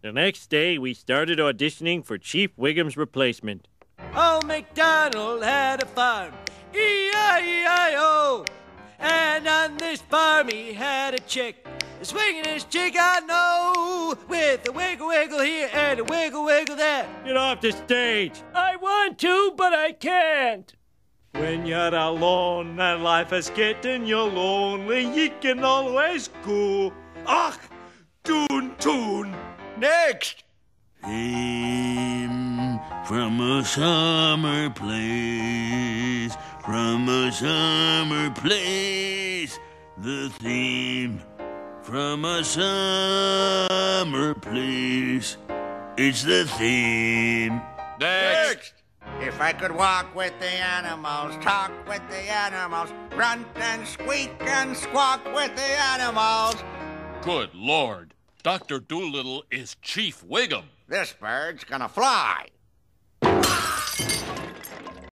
The next day, we started auditioning for Chief Wiggum's replacement. Old MacDonald had a farm, E-I-E-I-O. And on this farm he had a chick, swinging his chick I know, with a wiggle wiggle here and a wiggle wiggle there. Get off the stage! I want to, but I can't. When you're alone and life is getting you lonely, you can always go. Ach, tune, tune. Next. Theme from a summer place, from a summer place. The theme from a summer place. It's the theme. Next. If I could walk with the animals, talk with the animals, grunt and squeak and squawk with the animals, Good Lord. Dr. Doolittle is Chief Wiggum. this bird's gonna fly.